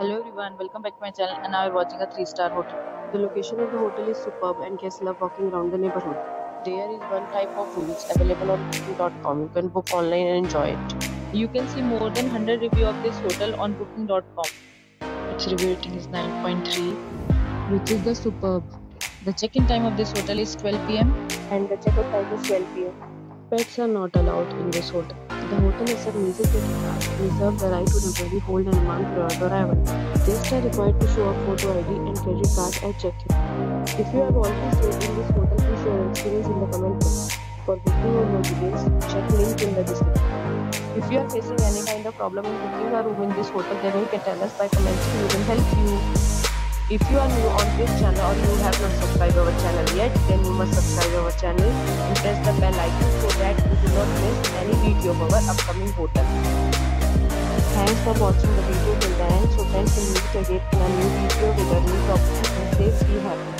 Hello everyone, welcome back to my channel and now we're watching a 3-star hotel. The location of the hotel is superb and guests love walking around the neighborhood. There is one type of rooms available on booking.com. You can book online and enjoy it. You can see more than 100 review of this hotel on booking.com. Its review rating is 9.3 which is the superb. The check-in time of this hotel is 12 pm And the check-out time is 12 pm. Pets are not allowed in this hotel. The hotel music credit cards and reserves the right to temporarily hold an amount prior to arrival. Guests are required to show a photo ID and credit card at check-in. If you have already stayed in this hotel, please share your experience in the comment box. For booking or more details, check link in the description. If you are facing any kind of problem in booking a room in this hotel, then you can tell us by commenting. We will help you. If you are new on this channel or you have not subscribed our channel yet, then you must subscribe our channel and press the bell icon that you do not miss any video of our upcoming hotel. Thanks for watching the video till the end. So friends, we'll meet again in a new video with a new topic and stay happy.